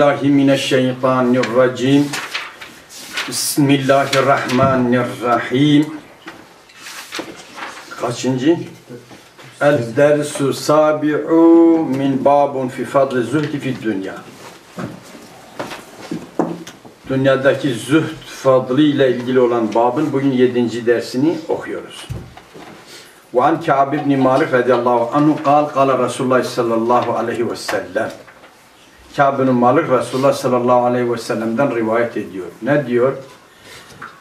Billahi mineşşeytanirracim. Bismillahirrahmanirrahim. Kaçıncı? El dersu sabi'u min babun fi fadli zühdi fi dünya. Dünyadaki zühd fadlı ile ilgili olan babın bugün yedinci dersini okuyoruz. Ve an Ka'b ibn Malik radıyallahu anhu kal kala Resulullah sallallahu aleyhi ve sellem. Ka'b ibn Malik Resulullah sallallahu aleyhi ve sellem'den rivayet ediyor. Ne diyor?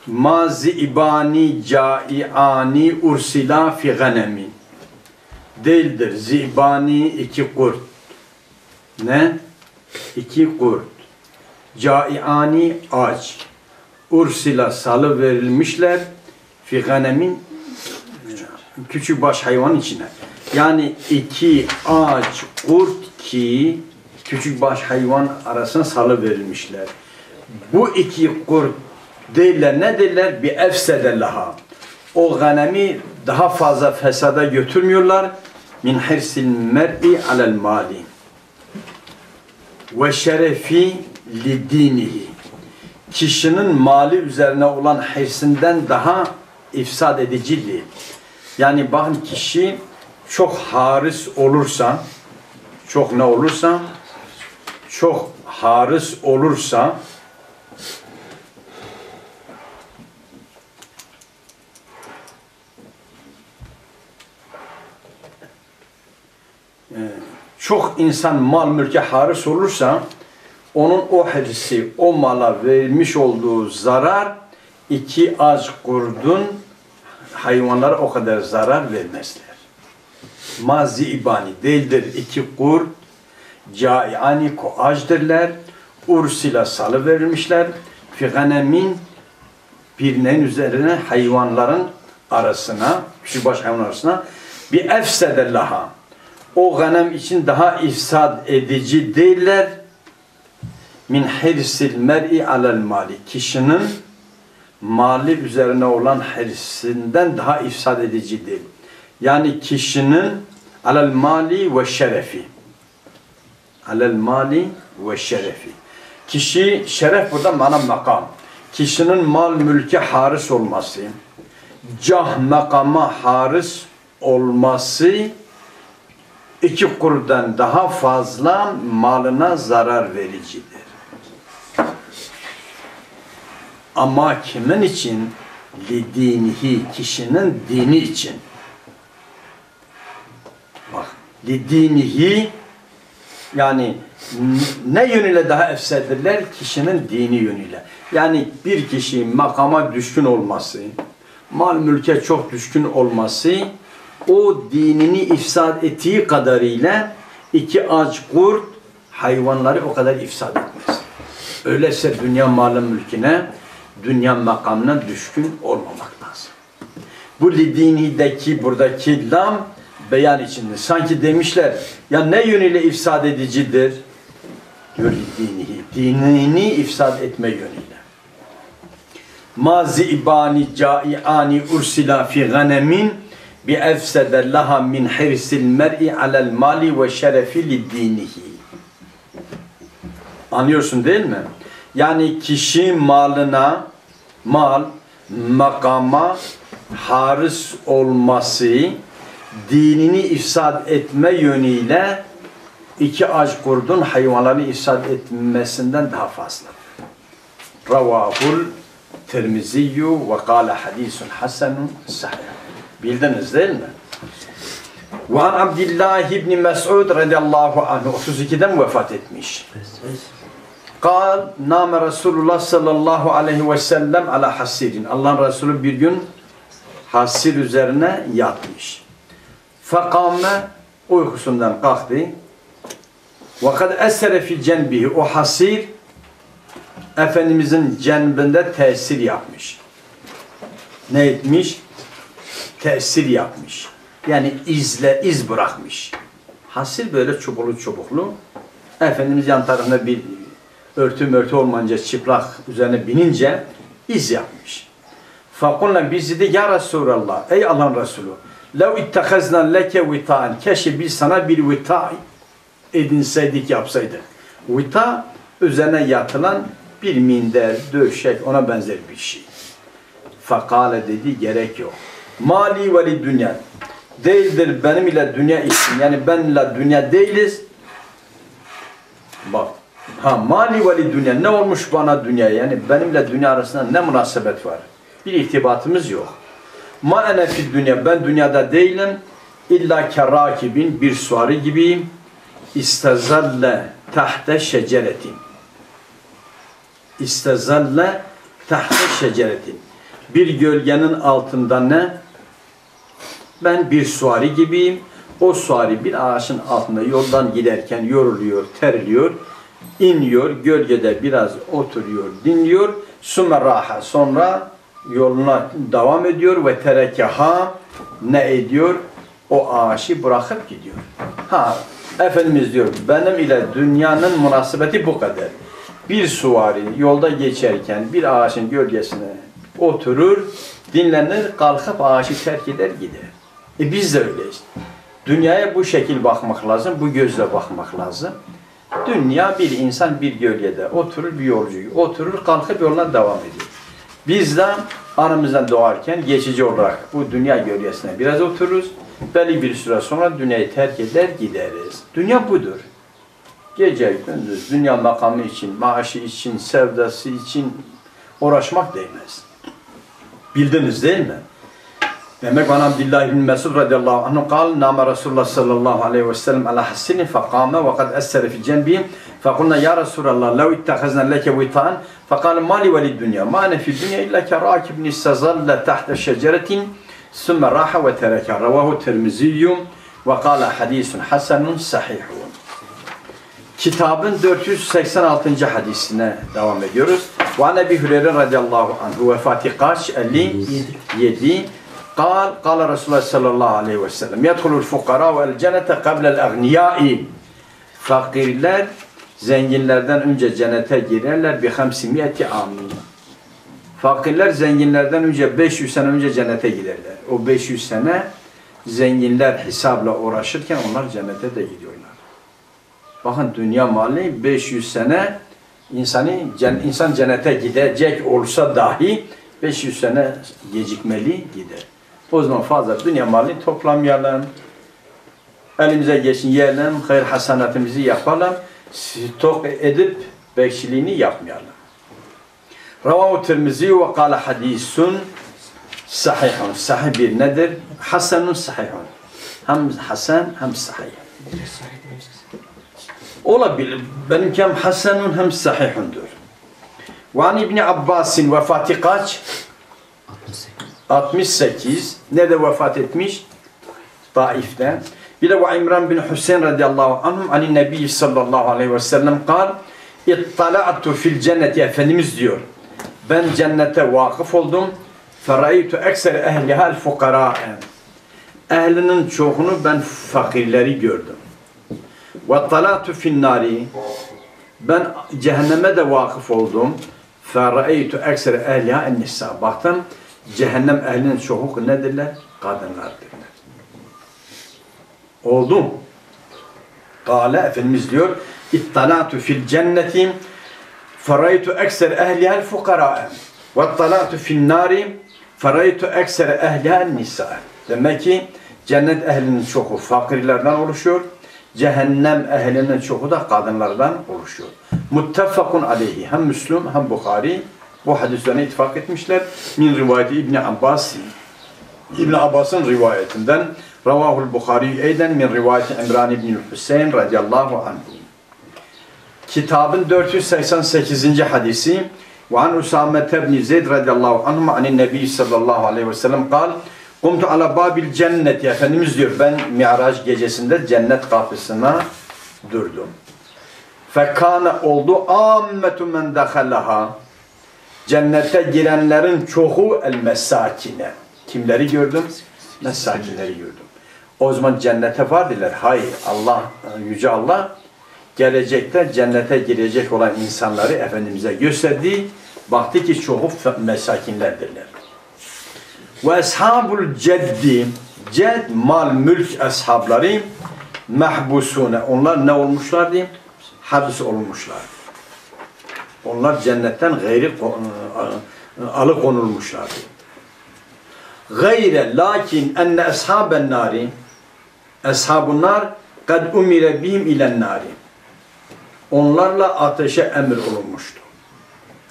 Mazi ibani caiani ursila fi ganemin. Değildir. Zibani iki kurt. Ne? İki kurt. Caiani aç. Ursila salı verilmişler. Fi ganemin küçük baş hayvan içine. Yani iki ağaç kurt ki küçük baş hayvan arasına salı verilmişler. Bu iki kurt değiller ne değiller? Bir efsedellaha. O ganemi daha fazla fesada götürmüyorlar. Min hirsil mer'i alel mali. Ve şerefi li dinihi. Kişinin mali üzerine olan hirsinden daha ifsad edici değil. Yani bakın kişi çok haris olursa, çok ne olursa, çok haris olursa, çok insan mal mülke haris olursa, onun o hirsi, o mala vermiş olduğu zarar, iki az kurdun hayvanlara o kadar zarar vermezler. Mazi ibani değildir. iki kurt, caiani koajdırlar, ursila salı verilmişler. Fi ganemin birinin üzerine hayvanların arasına, küçük baş hayvan arasına bir efsedellaha. O ganem için daha ifsad edici değiller. Min hirsil mer'i alel mali. Kişinin mali üzerine olan hirsinden daha ifsad edici değil. Yani kişinin alel mali ve şerefi. Alel mali ve şerefi. Kişi, şeref burada mana makam. Kişinin mal mülke haris olması, cah makama haris olması iki kurdan daha fazla malına zarar vericidir. Ama kimin için? Lidinihi, kişinin dini için. Bak, lidinihi yani ne yönüyle daha efsedirler? Kişinin dini yönüyle. Yani bir kişi makama düşkün olması, mal mülke çok düşkün olması, o dinini ifsad ettiği kadarıyla iki aç kurt hayvanları o kadar ifsad etmez. Öyleyse dünya malı mülküne dünya makamına düşkün olmamak lazım. Bu lidinideki buradaki lam beyan içinde. Sanki demişler ya ne yönüyle ifsad edicidir? Diyor lidinihi. Dinini ifsad etme yönüyle. Mazi ibani caiani ursila fi ganemin bi efsede laha min hirsil mer'i alel mali ve şerefi lidinihi. Anlıyorsun değil mi? Yani kişi malına, mal, makama haris olması, dinini ifsad etme yönüyle iki aç kurdun hayvanları ifsad etmesinden daha fazla. Ravahul Tirmiziyyu ve kâle hadisun hasenun sahih. Bildiniz değil mi? Ve an Abdullah ibn Mes'ud radıyallahu anh 32'den vefat etmiş. Kal name Resulullah sallallahu aleyhi ve sellem ala hasirin. Allah'ın Resulü bir gün hasir üzerine yatmış. Fekame uykusundan kalktı. Ve kad esere fi cenbihi. O hasir Efendimizin cenbinde tesir yapmış. Ne etmiş? Tesir yapmış. Yani izle, iz bırakmış. Hasir böyle çubuklu çubuklu. Efendimiz yan tarafında bir örtü mörtü olmayınca çıplak üzerine binince iz yapmış. Fakulna biz dedik ya Resulallah ey Allah'ın Resulü lev ittehazna leke vita'an keşke biz sana bir vita edinseydik yapsaydık. Vita üzerine yatılan bir minder, döşek ona benzer bir şey. Fakale dedi gerek yok. Mali veli dünya. Değildir benim ile dünya için. Yani benle dünya değiliz. Bak. Ha mali veli dünya. Ne olmuş bana dünya? Yani benimle dünya arasında ne münasebet var? Bir irtibatımız yok. Ma ene fid dünya. Ben dünyada değilim. İlla kerakibin bir suari gibiyim. İstezalle tahte şeceretin. İstezalle tahte şeceretin. Bir gölgenin altında ne? Ben bir suari gibiyim. O suari bir ağaçın altında yoldan giderken yoruluyor, terliyor, iniyor, gölgede biraz oturuyor, dinliyor. Sümme raha. Sonra yoluna devam ediyor ve terekeha ne ediyor? O ağaçı bırakıp gidiyor. Ha, Efendimiz diyor, benim ile dünyanın münasebeti bu kadar. Bir suvari yolda geçerken bir ağaçın gölgesine oturur, dinlenir, kalkıp ağaçı terk eder gider. E biz de öyleyiz. Dünyaya bu şekil bakmak lazım, bu gözle bakmak lazım. Dünya bir insan bir gölgede oturur, bir yolcu oturur, kalkıp yoluna devam ediyor. Biz de anamızdan doğarken geçici olarak bu dünya gölgesine biraz otururuz. Belli bir süre sonra dünyayı terk eder gideriz. Dünya budur. Gece gündüz dünya makamı için, maaşı için, sevdası için uğraşmak değmez. Bildiniz değil mi? Demek bana Abdullah ibn Mesud radıyallahu anhu kal nama Resulullah sallallahu aleyhi ve sellem ala hassini fekame ve kad essere fi cenbi fekulna ya Resulallah lev ittehazna leke vitan fekal mali velid dünya ma ne fi dünya illa ke rakibni sezalle tahte şeceretin sümme raha ve tereke revahu termiziyyum ve kala hadisun hasenun sahihun Kitabın 486. hadisine devam ediyoruz. Ve Nebi Hüreyre radıyallahu anhu vefati kaç? 57. قال قال رسول الله صلى الله عليه وسلم يدخل الفقراء والجنة قبل الأغنياء Fakirler zenginlerden önce cennete girerler bi hamsimiyeti amin. Fakirler zenginlerden önce 500 sene önce cennete giderler. O 500 sene zenginler hesapla uğraşırken onlar cennete de gidiyorlar. Bakın dünya mali 500 sene insanı insan cennete gidecek olsa dahi 500 sene gecikmeli gider. O zaman fazla dünya malını toplamayalım. Elimize geçin yiyelim, hayır hasanatımızı yapalım. Stok edip bekçiliğini yapmayalım. Ravahu Tirmizi ve kâle hadisun sahihun. Sahih bir nedir? Hasanun sahihun. Hem hasan hem sahih. Olabilir. Benimki hem hasanun hem sahihundur. Ve an İbni Abbas'in vefatı kaç? 68. Nerede vefat etmiş? Taif'te. Bir de ve İmran bin Hüseyin radıyallahu anhum anin nebi sallallahu aleyhi ve sellem kal İttala'tu fil cenneti Efendimiz diyor. Ben cennete vakıf oldum. Feraytu ekser ehliha fukara'en. Ehlinin çoğunu ben fakirleri gördüm. Ve talatu fin nari. Ben cehenneme de vakıf oldum. Feraytu ekser ehliha en nisa. Baktım cehennem ehlinin çoğu nedirler? Kadınlardırlar. Oldu. Kale Efendimiz diyor İttalatu fil cenneti feraytu ekser ehlihel fukara ve ittalatu fil nari feraytu ekser ehlihel nisa. Demek ki cennet ehlinin çoğu fakirlerden oluşuyor. Cehennem ehlinin çoğu da kadınlardan oluşuyor. Muttefakun aleyhi. Hem Müslüm hem Bukhari bu hadislerine ittifak etmişler. Min rivayeti İbni Abbas İbn Abbas'ın rivayetinden Ravahul Bukhari eyden min rivayeti İmran İbni Hüseyin radıyallahu anhu. Kitabın 488. hadisi ve an Usame ibn Zeyd radıyallahu anhu anin Nebi sallallahu aleyhi ve sellem kal Kumtu ala babil cenneti Efendimiz diyor ben Mi'raç gecesinde cennet kapısına durdum. Fekane oldu ammetu men dehalaha Cennete girenlerin çoğu el mesakine. Kimleri gördüm? Mesakinleri gördüm. O zaman cennete var diler. Hayır Allah, Yüce Allah gelecekte cennete girecek olan insanları Efendimiz'e gösterdi. Baktı ki çoğu mesakinlerdirler. Ve eshabul ceddi ced mal mülk eshabları mahbusune. Onlar ne olmuşlardı? Habis olmuşlar. Onlar cennetten gayri alıkonulmuşlardı. Gayre lakin enne eshaben nari eshabun nar kad umire bihim ilen nari onlarla ateşe emir olunmuştu.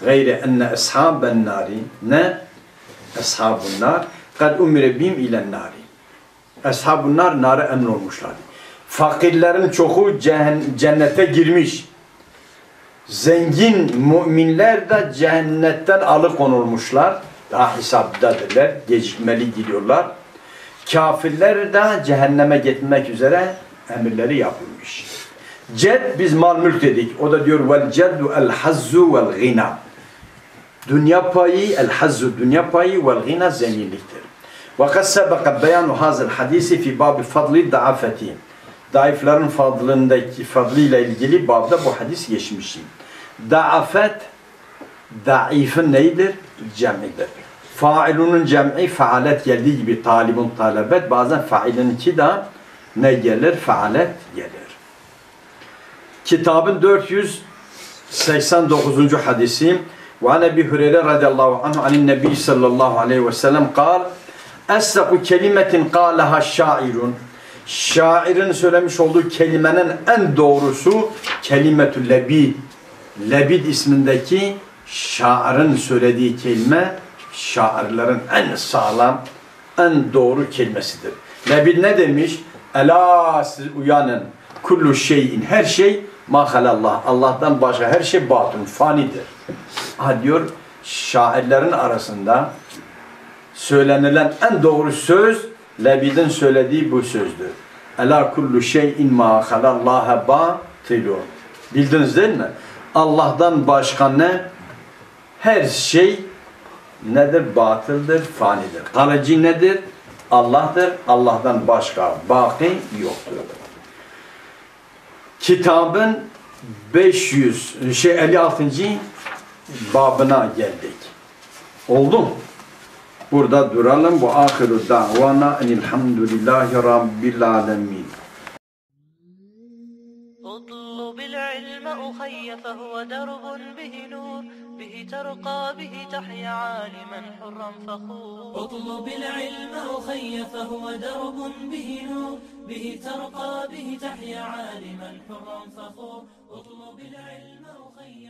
Gayre enne eshaben nari ne? Eshabun nar kad umire bihim ilen nari Eshabun nar nara emir olmuşlardı. Fakirlerin çoğu cennete girmiş. Zengin müminler de cennetten alıkonulmuşlar. Daha hesaptadırlar. Gecikmeli gidiyorlar. Kafirler de cehenneme gitmek üzere emirleri yapılmış. Ced biz mal mülk dedik. O da diyor vel ceddu el hazzu vel gina. Dünya payı el hazzu dünya payı vel gina zenginliktir. Ve kad sebeka beyanu hazır hadisi fi babi fadli daafeti. Daiflerin fadlındaki fadlıyla ilgili babda bu hadis geçmişim. Daafet daifin neydir? Cem'idir. Failunun cem'i faalet geldiği gibi talibun talebet bazen failinki de ne gelir? Faalet gelir. Kitabın 489. hadisi ve an Ebi Hureyre radıyallahu anhu anin nebi sallallahu aleyhi ve sellem kal Esraku kelimetin kâleha şairun Şairin söylemiş olduğu kelimenin en doğrusu kelimetü lebid. Lebid ismindeki şairin söylediği kelime şairlerin en sağlam, en doğru kelimesidir. Lebid ne demiş? Ela siz uyanın. Kullu şeyin her şey mahalallah. Allah'tan başka her şey batın, fanidir. Ha diyor şairlerin arasında söylenilen en doğru söz Lebid'in söylediği bu sözdür. Ela kullu şeyin ma halallaha batilun. Bildiniz değil mi? Allah'tan başka ne? Her şey nedir? Batıldır, fanidir. Kalıcı nedir? Allah'tır. Allah'tan başka baki yoktur. Kitabın 500 şey 56. babına geldik. Oldu? Burada duralım. Bu ahiru davana enilhamdülillahi rabbil alemin. فهو درب به نور به ترقى به تحيا عالما حرا فخور. اطلب العلم أخي فهو درب به نور به ترقى به تحيا عالما حرا فخور. اطلب العلم أخي